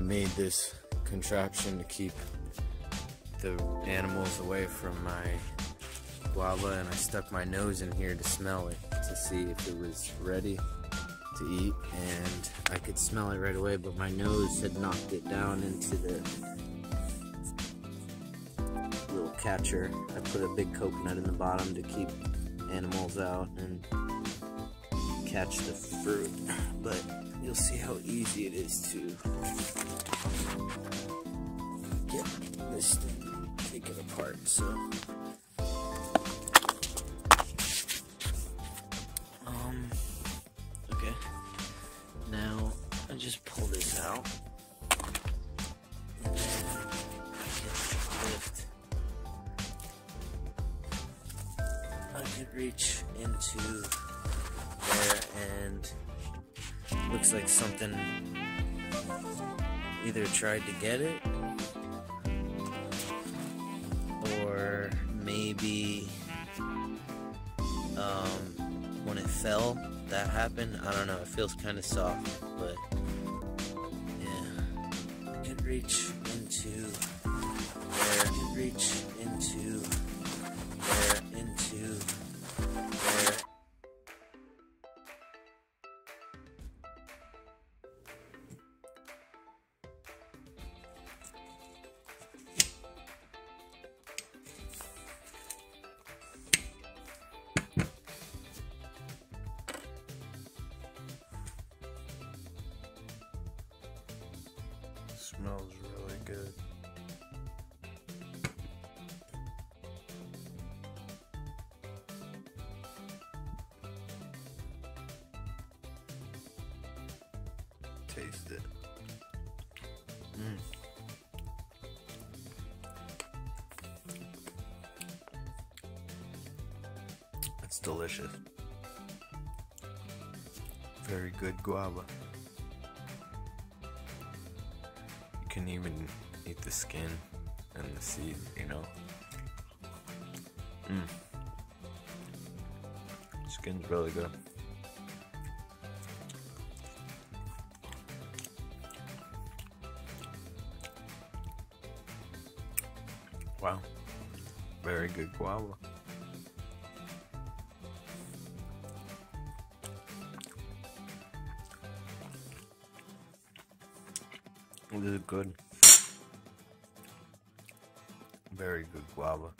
I made this contraption to keep the animals away from my guava and I stuck my nose in here to smell it to see if it was ready to eat and I could smell it right away but my nose had knocked it down into the little catcher. I put a big coconut in the bottom to keep animals out and catch the fruit but you'll see how easy it is to get this thing taken apart so um, okay. Now I just pull this out. I can reach into there and looks like something either tried to get it or maybe um, when it fell that happened. I don't know. It feels kind of soft but yeah. I could reach into smells really good. Taste it. Mm. It's delicious. Very good guava. Can even eat the skin and the seed, you know. Mm. Skin's really good. Wow. Very good guava. This is good. Very good guava.